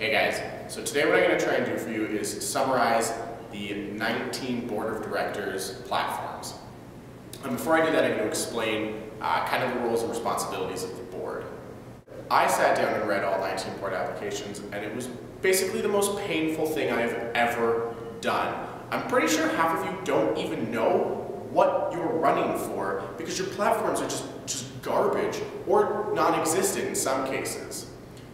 Hey guys, so today what I'm going to try and do for you is summarize the 19 Board of Directors platforms. And before I do that, I'm going to explain uh, kind of the roles and responsibilities of the board. I sat down and read all 19 board applications, and it was basically the most painful thing I have ever done. I'm pretty sure half of you don't even know what you're running for because your platforms are just, just garbage or non-existent in some cases.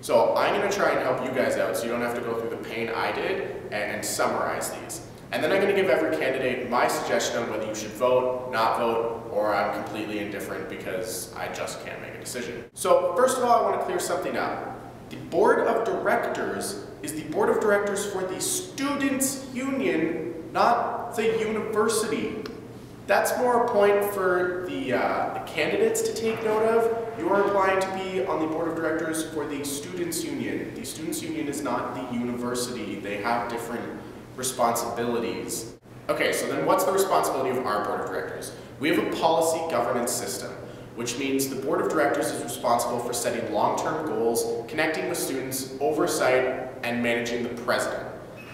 So I'm going to try and help you guys out so you don't have to go through the pain I did and, and summarize these. And then I'm going to give every candidate my suggestion on whether you should vote, not vote, or I'm completely indifferent because I just can't make a decision. So first of all, I want to clear something up. The Board of Directors is the Board of Directors for the Students' Union, not the university. That's more a point for the, uh, the candidates to take note of. You're applying to be on the board of directors for the Students' Union. The Students' Union is not the university. They have different responsibilities. Okay, so then what's the responsibility of our board of directors? We have a policy governance system, which means the board of directors is responsible for setting long-term goals, connecting with students, oversight, and managing the president.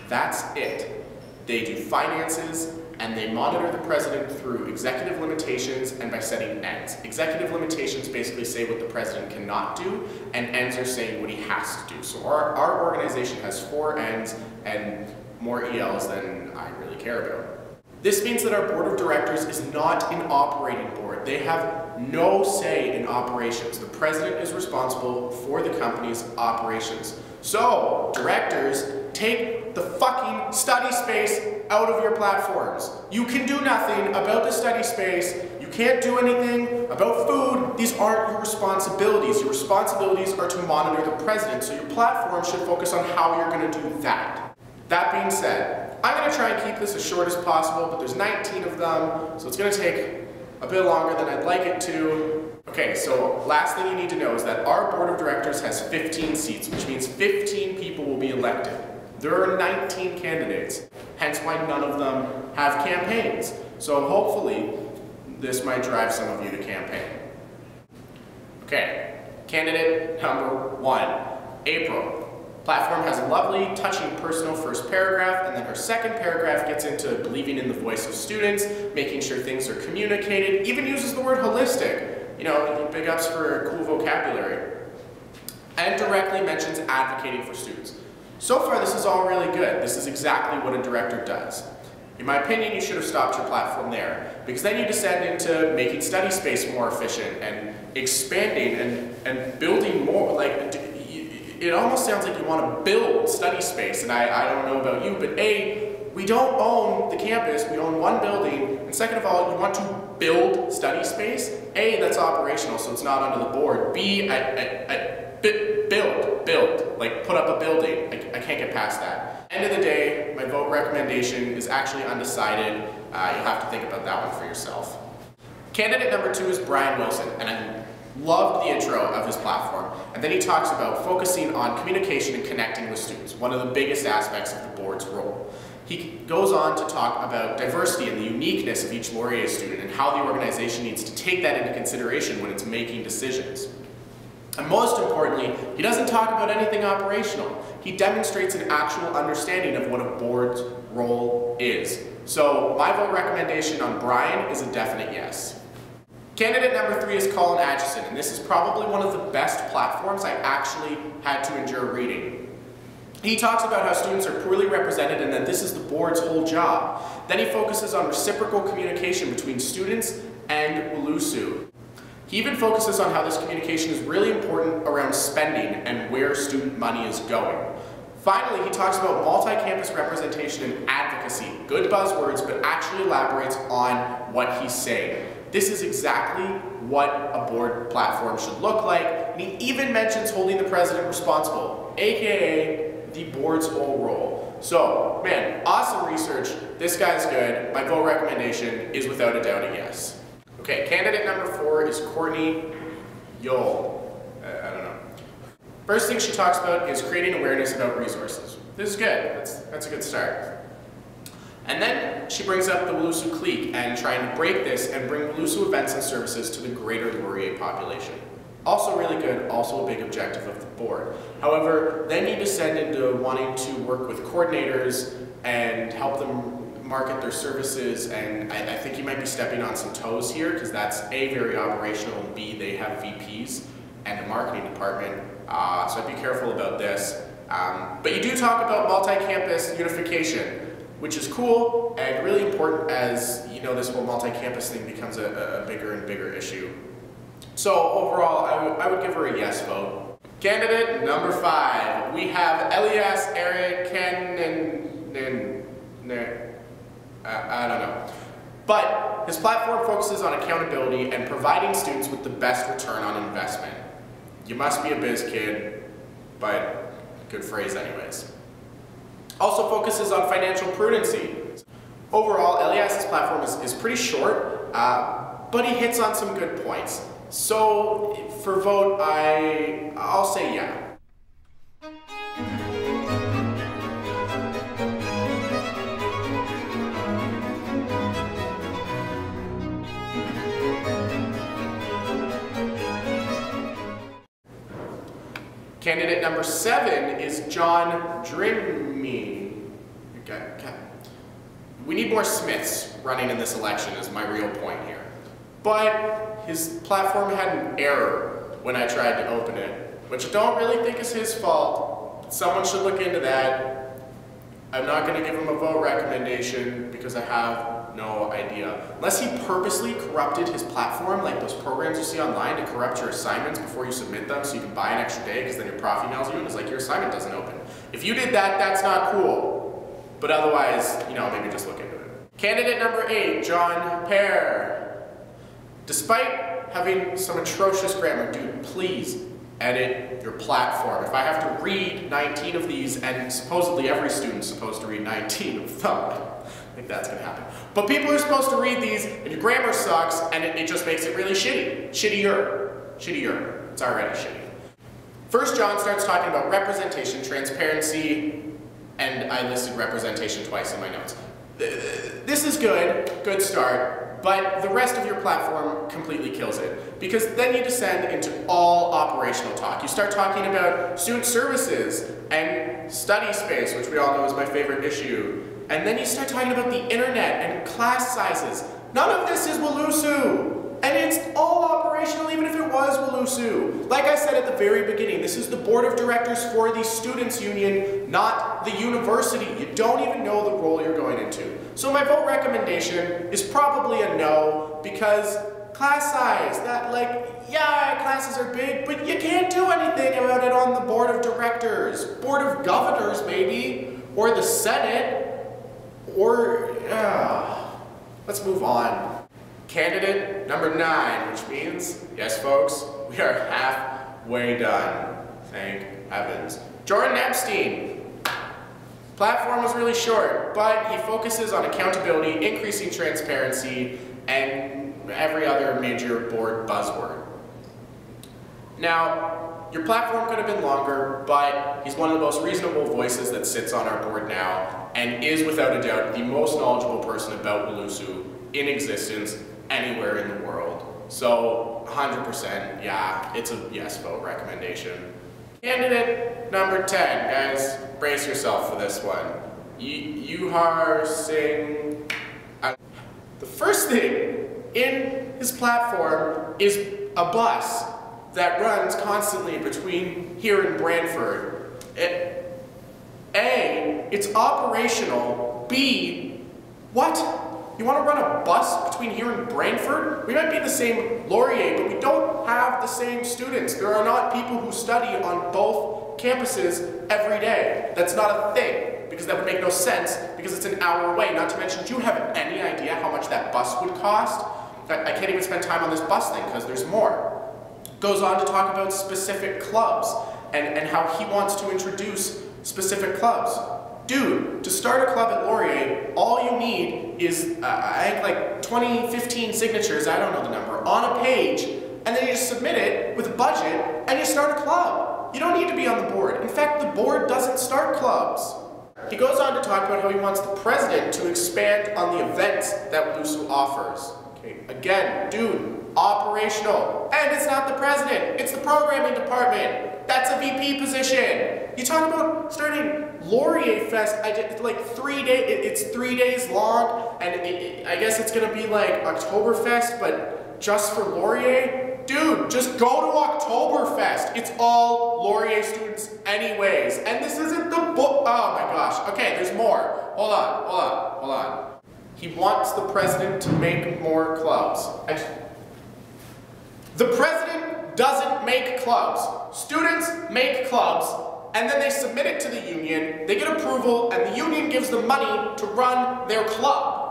That's it. They do finances, and they monitor the president through executive limitations and by setting ends. Executive limitations basically say what the president cannot do, and ends are saying what he has to do. So our, our organization has four ends and more ELs than I really care about. This means that our board of directors is not an operating board. They have no say in operations. The president is responsible for the company's operations. So, directors, take the fucking study space out of your platforms. You can do nothing about the study space. You can't do anything about food. These aren't your responsibilities. Your responsibilities are to monitor the president. So your platform should focus on how you're going to do that. That being said, I'm going to try and keep this as short as possible, but there's 19 of them, so it's going to take a bit longer than I'd like it to. Okay, so last thing you need to know is that our board of directors has 15 seats, which means 15 people will be elected. There are 19 candidates, hence why none of them have campaigns. So hopefully, this might drive some of you to campaign. Okay, candidate number one, April. Platform has a lovely, touching, personal first paragraph, and then her second paragraph gets into believing in the voice of students, making sure things are communicated, even uses the word holistic. You know, big ups for cool vocabulary. And directly mentions advocating for students. So far, this is all really good. This is exactly what a director does. In my opinion, you should have stopped your platform there, because then you descend into making study space more efficient and expanding and, and building more. Like, it almost sounds like you want to build study space, and I, I don't know about you, but A, we don't own the campus, we own one building, and second of all, you want to build study space. A, that's operational, so it's not under the board. B, I, I, I, build, build, like put up a building. I, I can't get past that. End of the day, my vote recommendation is actually undecided. Uh, you'll have to think about that one for yourself. Candidate number two is Brian Wilson, and I loved the intro of his platform. And then he talks about focusing on communication and connecting with students, one of the biggest aspects of the board's role. He goes on to talk about diversity and the uniqueness of each Laurier student and how the organization needs to take that into consideration when it's making decisions. And most importantly, he doesn't talk about anything operational. He demonstrates an actual understanding of what a board's role is. So my vote recommendation on Brian is a definite yes. Candidate number three is Colin Atchison, and this is probably one of the best platforms I actually had to endure reading. He talks about how students are poorly represented and that this is the board's whole job. Then he focuses on reciprocal communication between students and WLUSU. He even focuses on how this communication is really important around spending and where student money is going. Finally, he talks about multi-campus representation and advocacy. Good buzzwords, but actually elaborates on what he's saying. This is exactly what a board platform should look like, and he even mentions holding the president responsible, aka the board's whole role. So, man, awesome research. This guy's good. My vote recommendation is without a doubt a yes. Okay, candidate number four is Courtney Yole. Uh, I don't know. First thing she talks about is creating awareness about resources. This is good. That's, that's a good start. And then she brings up the WLUSU clique and trying to break this and bring WLUSU events and services to the greater Laurier population. Also really good, also a big objective of the board. However, then you descend into wanting to work with coordinators and help them market their services and I, I think you might be stepping on some toes here because that's A, very operational and B, they have VPs and a marketing department. Uh, so I'd be careful about this. Um, but you do talk about multi-campus unification, which is cool and really important as you know this whole multi-campus thing becomes a, a, bigger and bigger issue. So overall, I, I would give her a yes vote. Candidate number five, we have Elias Eric I, I don't know. But his platform focuses on accountability and providing students with the best return on investment. You must be a biz kid, but good phrase anyways. Also focuses on financial prudency. Overall, Elias's platform is, is pretty short, uh, but he hits on some good points. So for vote, I, I'll say yeah. Candidate number seven is John Drimmy. We need more Smiths running in this election is my real point here. But his platform had an error when I tried to open it, which I don't really think is his fault. Someone should look into that. I'm not going to give him a vote recommendation because I have no idea. Unless he purposely corrupted his platform, like those programs you see online to corrupt your assignments before you submit them so you can buy an extra day because then your prof emails you and is like your assignment doesn't open. If you did that, that's not cool. But otherwise, you know, maybe just look into it. Candidate number eight, John Pear. Despite having some atrocious grammar, dude, please edit your platform. If I have to read 19 of these, and supposedly every student's supposed to read 19 of them, I think that's gonna happen. But people are supposed to read these, and your grammar sucks, and it, it just makes it really shitty. Shittier. Shittier. It's already shitty. First John starts talking about representation, transparency, and I listed representation twice in my notes. This is good, good start, but the rest of your platform completely kills it. Because then you descend into all operational talk. You start talking about student services and study space, which we all know is my favorite issue, and then you start talking about the internet and class sizes. None of this is WLUSU. And it's all operational even if it was WLUSU. Like I said at the very beginning, this is the board of directors for the students union, not the university. You don't even know the role you're going into. So my vote recommendation is probably a no because class size, that like, yeah, classes are big, but you can't do anything about it on the board of directors. Board of governors maybe, or the senate. Or, uh, let's move on. Candidate number nine, which means, yes folks, we are halfway done. Thank heavens. Jordan Epstein. Platform was really short, but he focuses on accountability, increasing transparency, and every other major board buzzword. Now, your platform could have been longer, but he's one of the most reasonable voices that sits on our board now, and is without a doubt the most knowledgeable person about WLUSU in existence anywhere in the world. So 100%, yeah, it's a yes vote recommendation. Candidate number 10, guys, brace yourself for this one. Yuhar Singh. Uh, the first thing in his platform is a bus that runs constantly between here and Brantford. It, a, it's operational. B, what? You want to run a bus between here and Brantford? We might be the same Laurier, but we don't have the same students. There are not people who study on both campuses every day. That's not a thing, because that would make no sense, because it's an hour away. Not to mention, do you have any idea how much that bus would cost? I can't even spend time on this bus thing, because there's more goes on to talk about specific clubs and, and how he wants to introduce specific clubs. Dude, to start a club at Laurier, all you need is, uh, I think like 20, 15 signatures, I don't know the number, on a page, and then you just submit it with a budget, and you start a club. You don't need to be on the board. In fact, the board doesn't start clubs. He goes on to talk about how he wants the president to expand on the events that WLUSU offers. Okay, again, dude, operational. And it's not the president, it's the programming department. That's a VP position. You talk about starting Laurier Fest, I did like three days, it's three days long, and it, it, I guess it's gonna be like Oktoberfest, but just for Laurier? Dude, just go to Oktoberfest. It's all Laurier students anyways. And this isn't the book, oh my gosh. Okay, there's more. Hold on, hold on, hold on. He wants the president to make more clubs. The president doesn't make clubs. Students make clubs, and then they submit it to the union, they get approval, and the union gives them money to run their club.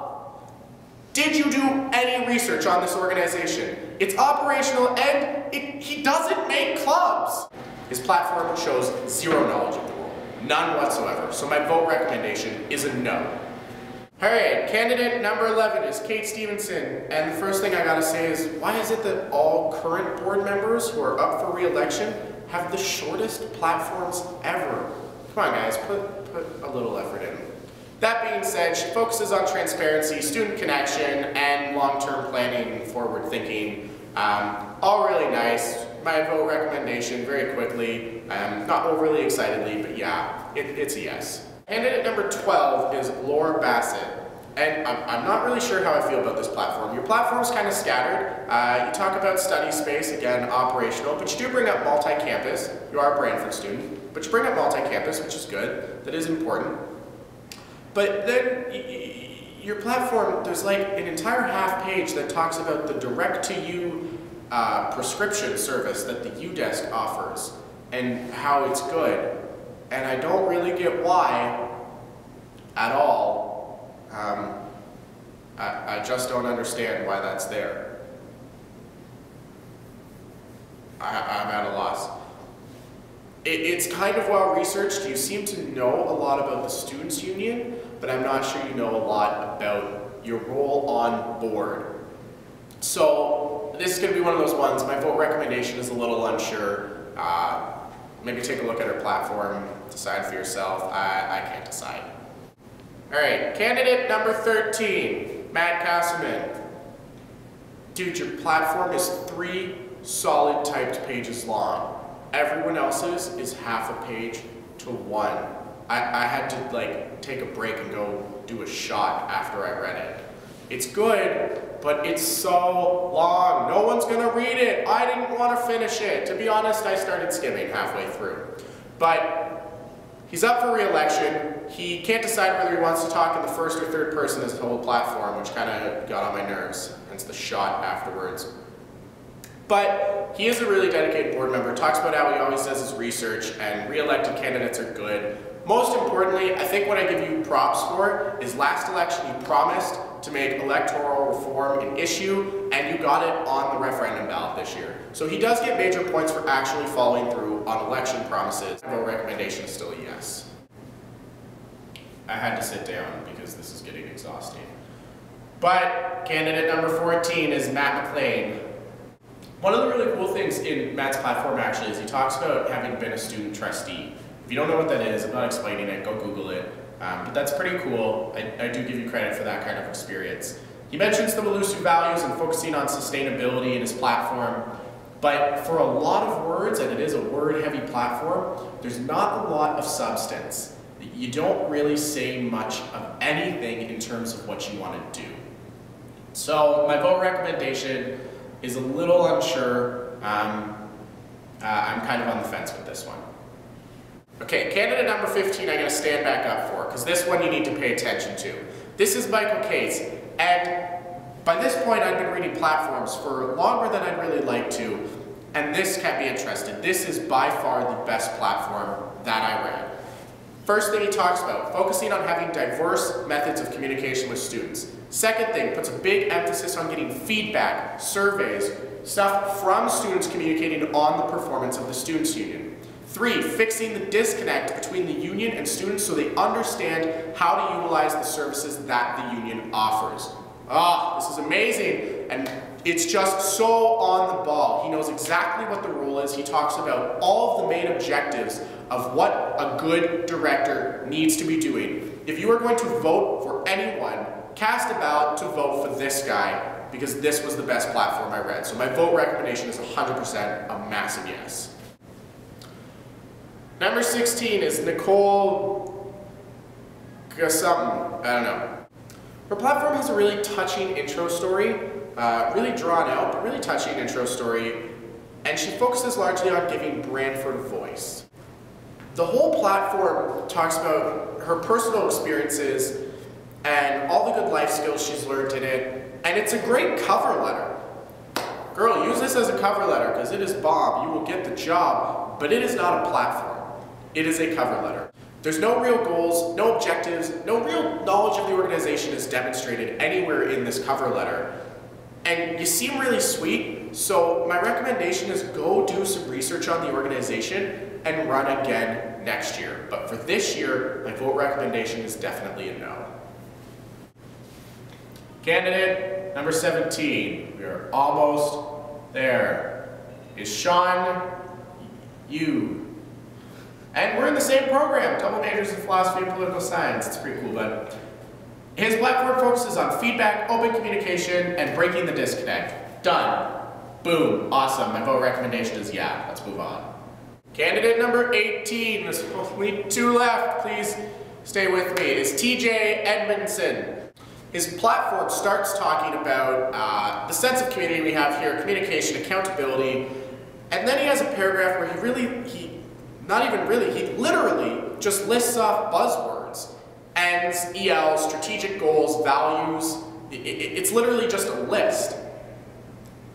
Did you do any research on this organization? It's operational and it, he doesn't make clubs. His platform shows zero knowledge of the world, none whatsoever. So my vote recommendation is a no. Alright, candidate number 11 is Kate Stevenson, and the first thing I gotta say is, why is it that all current board members who are up for re-election have the shortest platforms ever? Come on guys, put, put a little effort in. That being said, she focuses on transparency, student connection, and long-term planning, forward thinking. Um, all really nice. My vote recommendation, very quickly, um, not overly excitedly, but yeah, it, it's a yes. Candidate number 12 is Laura Bassett. And I'm, I'm, not really sure how I feel about this platform. Your platform is kind of scattered. Uh, you talk about study space, again, operational, but you do bring up multi-campus. You are a Brantford student, but you bring up multi-campus, which is good. That is important. But then your platform, there's like an entire half page that talks about the direct-to-you uh, prescription service that the UDesk offers and how it's good and I don't really get why at all. Um, I, I just don't understand why that's there. I, I'm at a loss. It, it's kind of well researched. You seem to know a lot about the Students' Union, but I'm not sure you know a lot about your role on board. So this is going to be one of those ones. My vote recommendation is a little unsure. Uh, maybe take a look at our platform, decide for yourself. I, I can't decide. All right, candidate number 13, Matt Castleman. Dude, your platform is three solid typed pages long. Everyone else's is half a page to one. I, I had to like take a break and go do a shot after I read it. It's good, but it's so long. No one's gonna read it. I didn't want to finish it. To be honest, I started skimming halfway through. But he's up for re-election. He can't decide whether he wants to talk in the first or third person as the whole platform, which kind of got on my nerves, hence the shot afterwards. But he is a really dedicated board member, talks about how he always does his research, and re-elected candidates are good. Most importantly, I think what I give you props for is last election you promised to make electoral reform an issue, and you got it on the referendum ballot this year. So he does get major points for actually following through on election promises. My recommendation is still a yes. I had to sit down because this is getting exhausting. But candidate number 14 is Matt McLean. One of the really cool things in Matt's platform actually is he talks about having been a student trustee. If you don't know what that is, I'm not explaining it, go Google it. Um, but that's pretty cool. I, I, do give you credit for that kind of experience. He mentions the WLUSU values and focusing on sustainability in his platform. But for a lot of words, and it is a word-heavy platform, there's not a lot of substance. You don't really say much of anything in terms of what you want to do. So my vote recommendation is a little unsure. Um, uh, I'm kind of on the fence with this one. Okay, candidate number 15 I'm going to stand back up for, because this one you need to pay attention to. This is Michael Case, and by this point I've been reading platforms for longer than I'd really like to, and this can't be entrusted. This is by far the best platform that I read. First thing he talks about, focusing on having diverse methods of communication with students. Second thing, puts a big emphasis on getting feedback, surveys, stuff from students communicating on the performance of the Students' Union. Three, fixing the disconnect between the union and students so they understand how to utilize the services that the union offers. Ah, this is amazing. And it's just so on the ball. He knows exactly what the rule is. He talks about all of the main objectives of what a good director needs to be doing. If you are going to vote for anyone, cast a ballot to vote for this guy because this was the best platform I read. So my vote recommendation is 100% a massive yes. Number 16 is Nicole something, I don't know. Her platform has a really touching intro story, uh, really drawn out, but really touching intro story, and she focuses largely on giving Brantford voice. The whole platform talks about her personal experiences and all the good life skills she's learned in it, and it's a great cover letter. Girl, use this as a cover letter because it is bomb. You will get the job, but it is not a platform. It is a cover letter. There's no real goals, no objectives, no real knowledge of the organization is demonstrated anywhere in this cover letter. And you seem really sweet, so my recommendation is go do some research on the organization and run again next year. But for this year, my vote recommendation is definitely a no. Candidate number 17, we are almost there, is Sean Yu. And we're in the same program, double majors in philosophy and political science. It's pretty cool, but his platform focuses on feedback, open communication, and breaking the disconnect. Done. Boom. Awesome. My vote recommendation is yeah. Let's move on. Candidate number 18, there's only two left, please stay with me, is TJ Edmondson. His platform starts talking about uh, the sense of community we have here, communication, accountability, and then he has a paragraph where he really, he, not even really, he literally just lists off buzzwords. Ends, EL, strategic goals, values, it, it, it's literally just a list.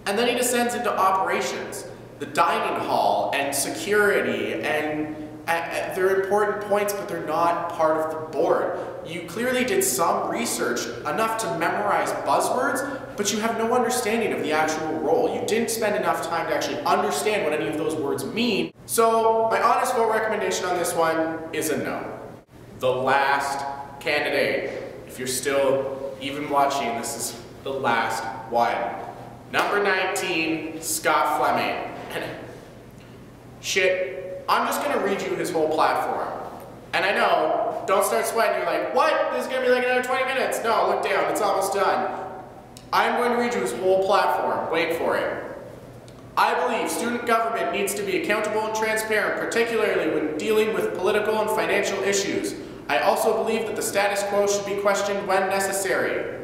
And then he descends into operations the dining hall and security and they're important points, but they're not part of the board. You clearly did some research, enough to memorize buzzwords, but you have no understanding of the actual role. You didn't spend enough time to actually understand what any of those words mean. So my honest vote recommendation on this one is a no. The last candidate, if you're still even watching, this is the last one. Number 19, Scott Fleming. Shit, I'm just gonna read you his whole platform. And I know, don't start sweating, you're like, what? This is gonna be like another 20 minutes. No, look down, it's almost done. I'm going to read you his whole platform, wait for it. I believe student government needs to be accountable and transparent, particularly when dealing with political and financial issues. I also believe that the status quo should be questioned when necessary.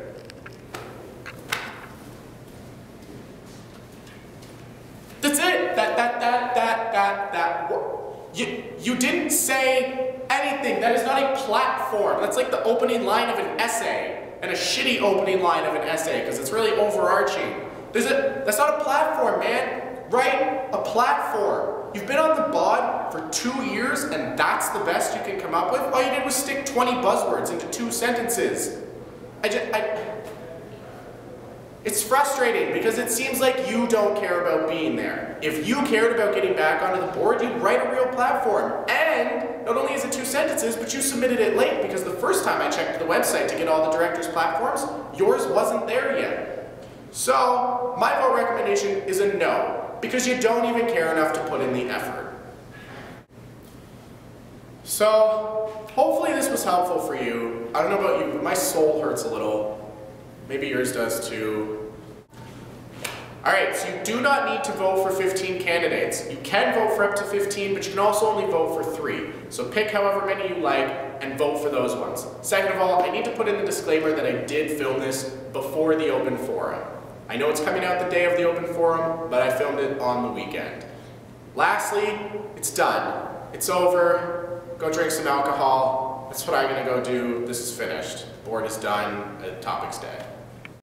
That's it. That, that, that, that, that, that. You, you didn't say anything. That is not a platform. That's like the opening line of an essay. And a shitty opening line of an essay, because it's really overarching. There's a, that's not a platform, man. Write a platform. You've been on the bod for two years, and that's the best you can come up with? All you did was stick 20 buzzwords into two sentences. I just, I, it's frustrating because it seems like you don't care about being there. If you cared about getting back onto the board, you'd write a real platform. And not only is it two sentences, but you submitted it late because the first time I checked the website to get all the directors' platforms, yours wasn't there yet. So, my vote recommendation is a no, because you don't even care enough to put in the effort. So, hopefully this was helpful for you. I don't know about you, but my soul hurts a little Maybe yours does too. All right, so you do not need to vote for 15 candidates. You can vote for up to 15, but you can also only vote for three. So pick however many you like and vote for those ones. Second of all, I need to put in the disclaimer that I did film this before the open forum. I know it's coming out the day of the open forum, but I filmed it on the weekend. Lastly, it's done. It's over. Go drink some alcohol. That's what I'm gonna go do. This is finished. Board is done. The topic's dead.